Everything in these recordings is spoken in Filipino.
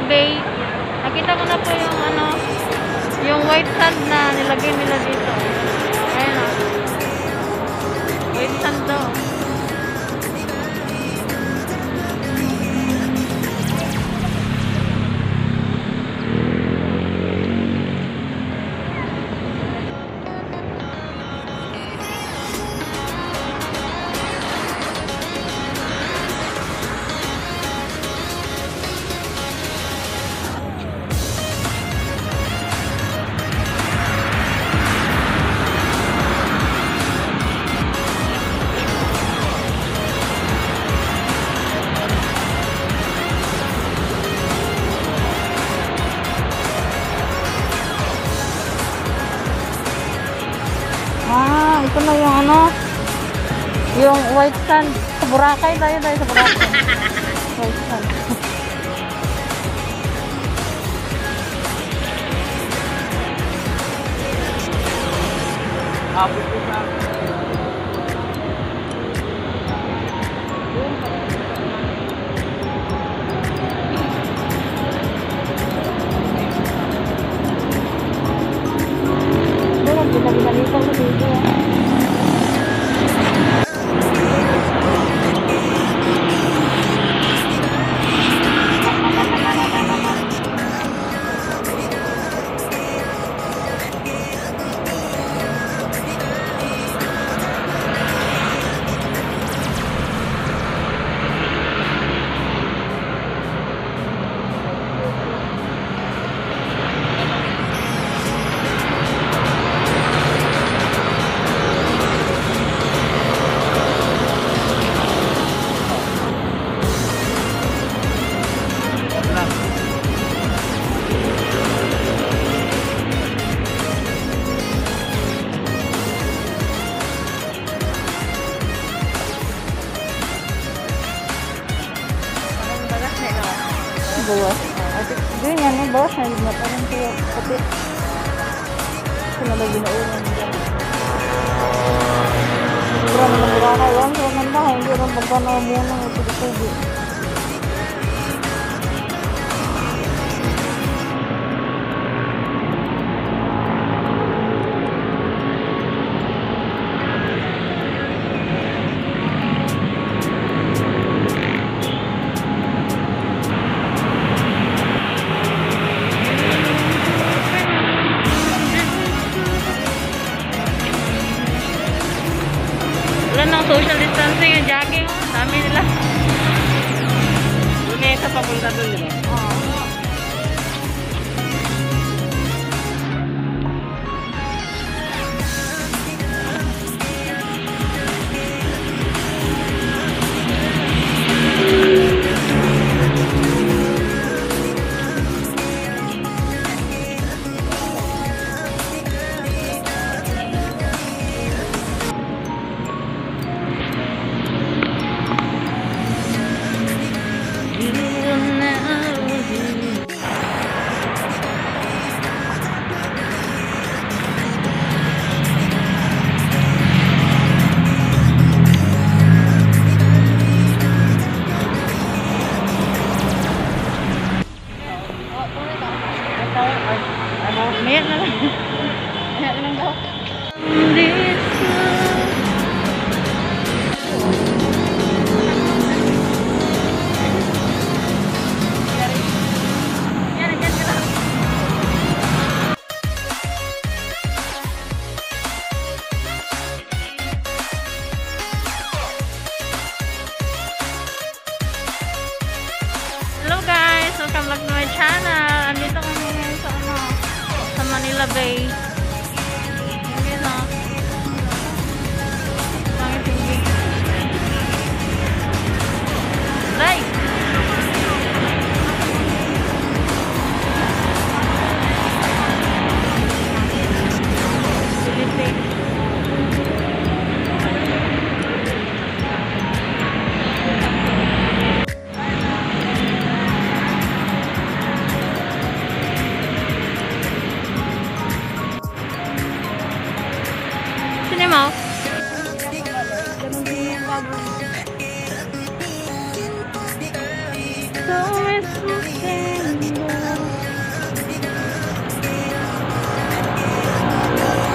sa Bay. Nakita ko na po yung ano, yung white sand na nilagay nila dito. Ah, ito na yung ano, yung white sand. Sa Boracay tayo tayo sa Boracay. white sand. Abot ko naman Boracay, yan, sa ganda. Hindi rin magkano muna yung tugi-tugi. 这里 guys! Welcome back to my channel. Andito kami ngayon sa ano, sa Manila Bay.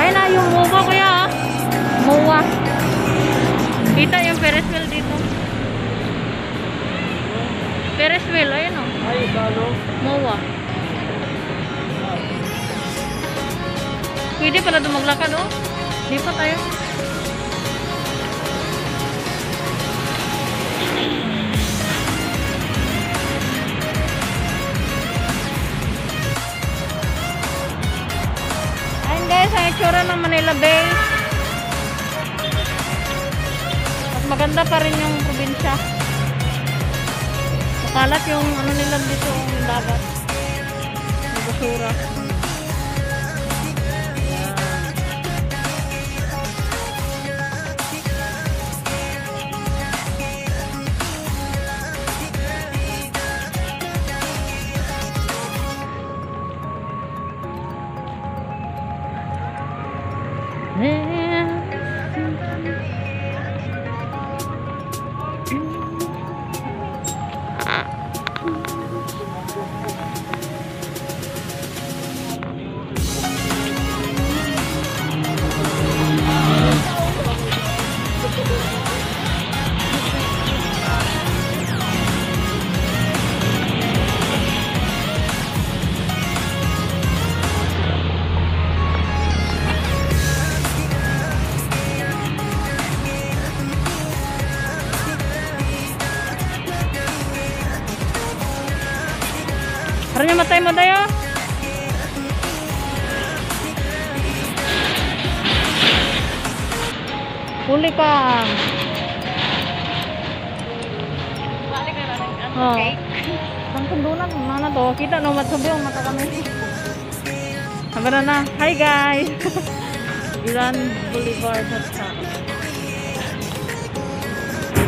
Ayun na, yung MOA kuya ah. MOA. Kita yung Ferris wheel dito. Ferris wheel, ayun o. Ay, ano? MOA. Pwede pala dumaglakad oh. Di pa tayo. Itsura ng Manila Bay. At maganda pa rin yung probinsya. Makalat yung ano nila dito, yung dagat. Yung Hey. Mo tayo. Huli ka. Balik na ng ano, Oh. cake. Saan kundunan? Mana to? Kita no matsubi ang mata kami. Hanggang na na. Hi guys. Iran Boulevard at sa.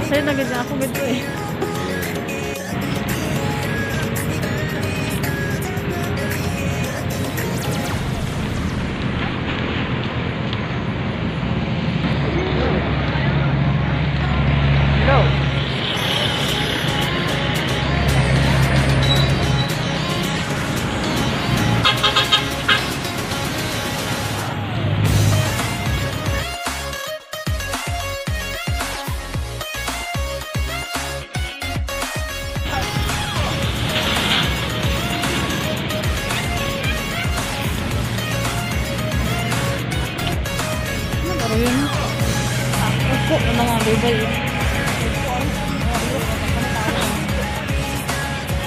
Sa'yo na ganyan ako gito eh.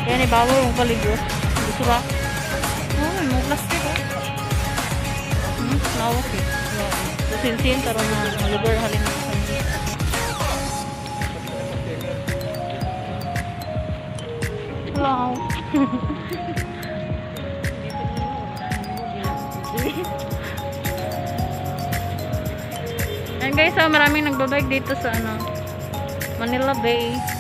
Yan eh, bago yung paligyo. Gusto ba? Oh, may plastic oh. Hmm, lawak eh. Kusinsin, taro na mga lugar halin na Wow. Ayan guys, so maraming nagbabike dito sa ano Manila Bay.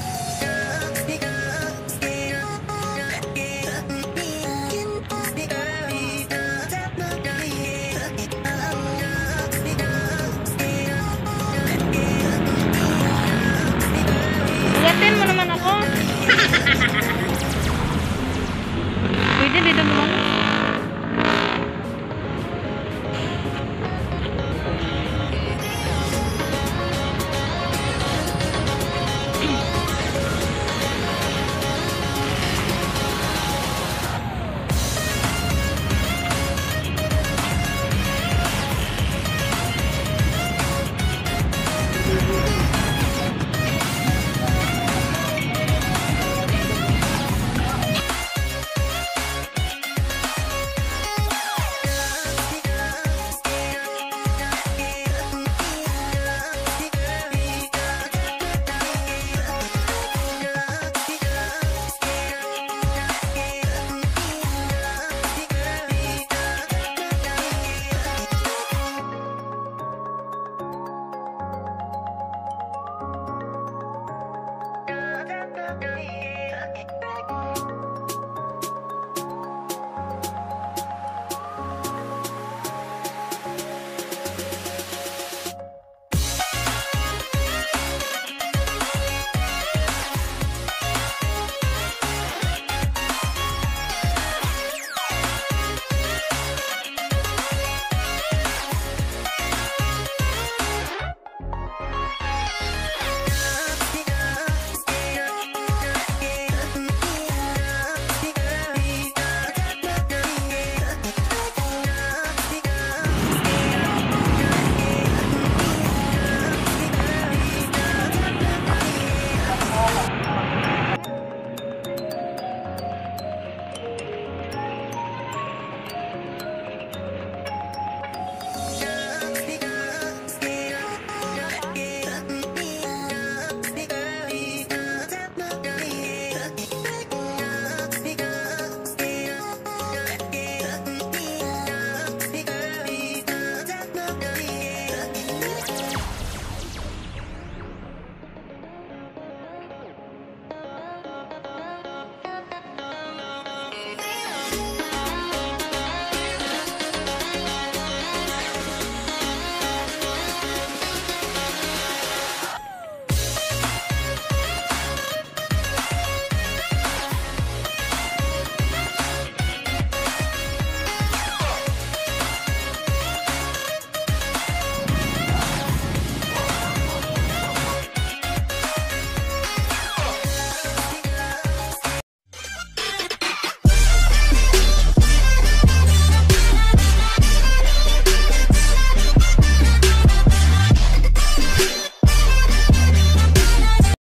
ha ha ha